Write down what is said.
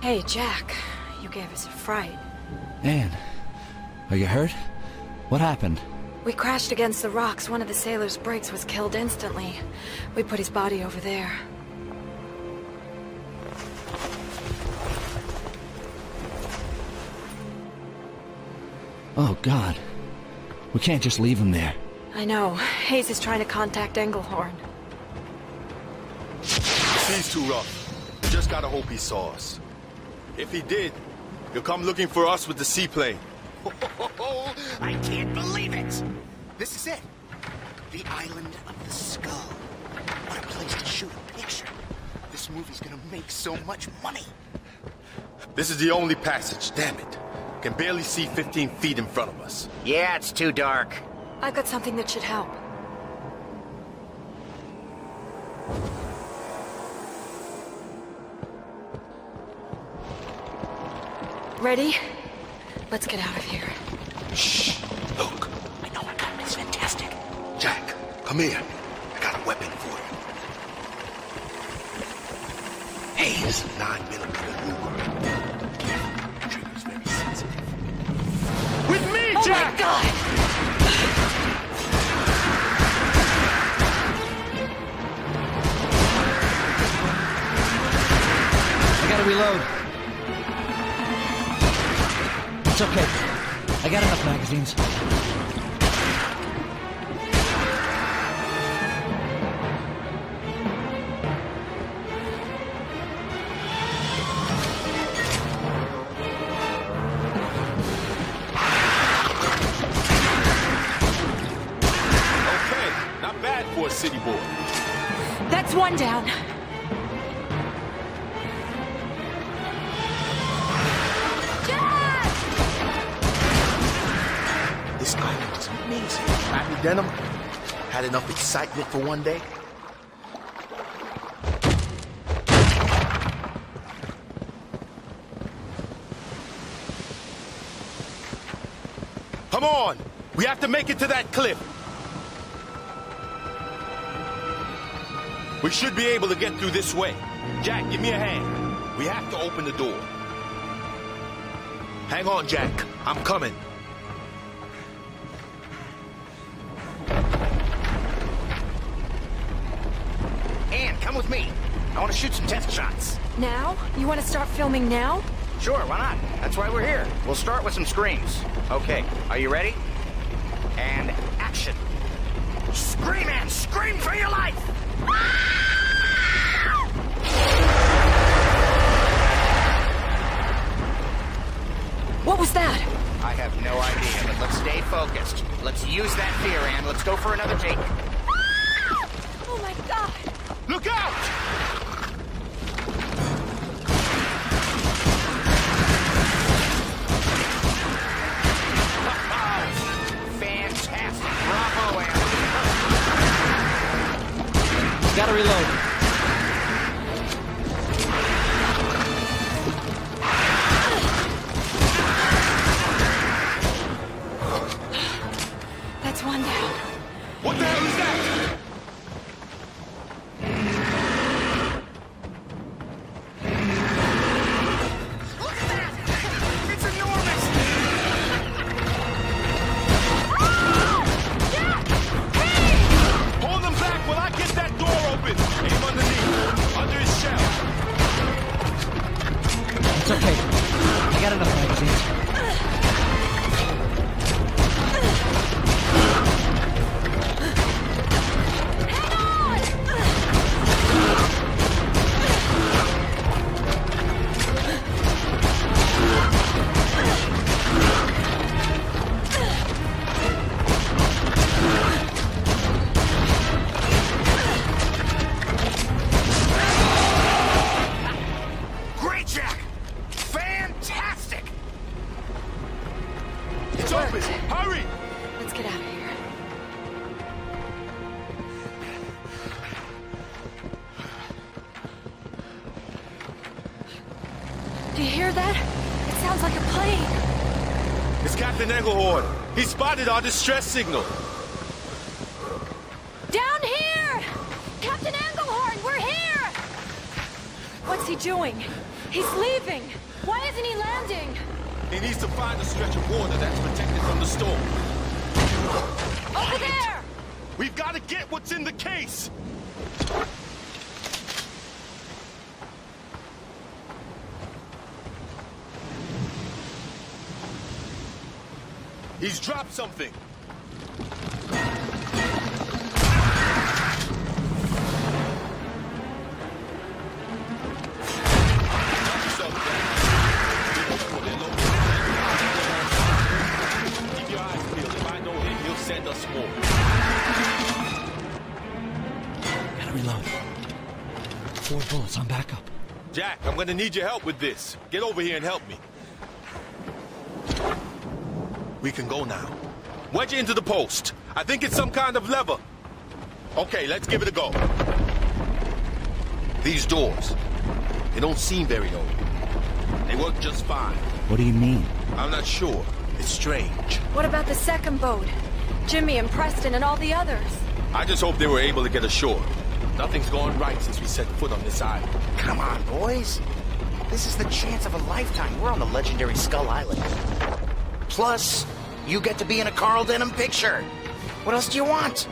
Hey, Jack. You gave us a fright. Ann, are you hurt? What happened? We crashed against the rocks. One of the sailor's brakes was killed instantly. We put his body over there. Oh, God. We can't just leave him there. I know. Hayes is trying to contact Engelhorn. He's too rough. Just gotta hope he saw us. If he did, he'll come looking for us with the seaplane. Oh, I can't believe it! This is it. The Island of the Skull. What a place to shoot a picture. This movie's gonna make so much money. This is the only passage, damn it. Can barely see 15 feet in front of us. Yeah, it's too dark. I've got something that should help. Ready? Let's get out of here. Shh. Look. I know I got it. It's fantastic. Jack, come here. I got a weapon for you. Hey, this is 9 millimeter Luger. Trigger's very sensitive. With me, Oh Jack! my god! I gotta reload. It's okay. I got enough magazines. Okay, not bad for a city boy. That's one down. Had enough excitement for one day? Come on! We have to make it to that cliff! We should be able to get through this way. Jack, give me a hand. We have to open the door. Hang on, Jack. I'm coming. With me. I want to shoot some test shots. Now? You want to start filming now? Sure, why not? That's why we're here. We'll start with some screams. Okay, are you ready? And action. Scream, Ann! Scream for your life! What was that? I have no idea, but let's stay focused. Let's use that fear, Ann. Let's go for another take. Oh my god! Look out! Open. Hurry! Let's get out of here. Do you hear that? It sounds like a plane. It's Captain Engelhorn. He spotted our distress signal. Down here! Captain Engelhorn, we're here! What's he doing? He's leaving! Why isn't he landing? He needs to find a stretch of water that's protected from the storm. Over there! We've got to get what's in the case! He's dropped something. Gotta reload. Four bullets on backup. Jack, I'm gonna need your help with this. Get over here and help me. We can go now. Wedge it into the post. I think it's some kind of lever. Okay, let's give it a go. These doors, they don't seem very old. They work just fine. What do you mean? I'm not sure. It's strange. What about the second boat? Jimmy and Preston and all the others. I just hope they were able to get ashore. Nothing's gone right since we set foot on this island. Come on, boys. This is the chance of a lifetime. We're on the legendary Skull Island. Plus, you get to be in a Carl Denham picture. What else do you want?